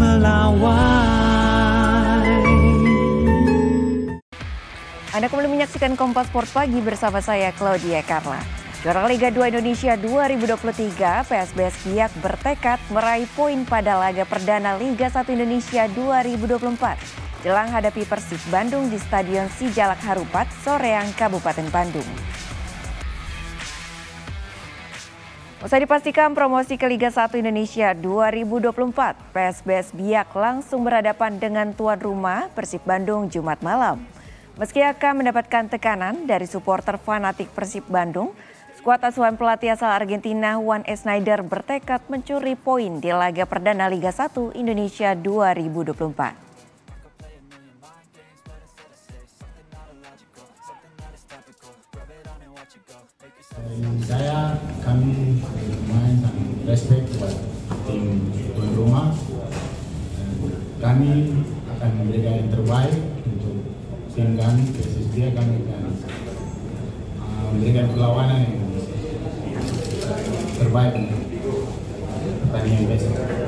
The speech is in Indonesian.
melawai Anda kembali menyaksikan Kompas Sport Pagi bersama saya Claudia Carla. Juara Liga 2 Indonesia 2023, PSBS Biak bertekad meraih poin pada laga perdana Liga 1 Indonesia 2024. Jelang hadapi Persib Bandung di Stadion Sijalak Harupat, Soreang, Kabupaten Bandung. Usai dipastikan promosi ke Liga 1 Indonesia 2024, PSBS Biak langsung berhadapan dengan tuan rumah Persib Bandung Jumat malam. Meski akan mendapatkan tekanan dari supporter fanatik Persib Bandung, skuad asuhan pelatih asal Argentina Juan Snyder bertekad mencuri poin di laga perdana Liga 1 Indonesia 2024. Saya, kami pemain sangat respect buat tim tuan rumah. Kami akan memberikan yang terbaik untuk tim kami, PSSB kami akan uh, memberikan perlawanan yang terbaik untuk pertandingan besok.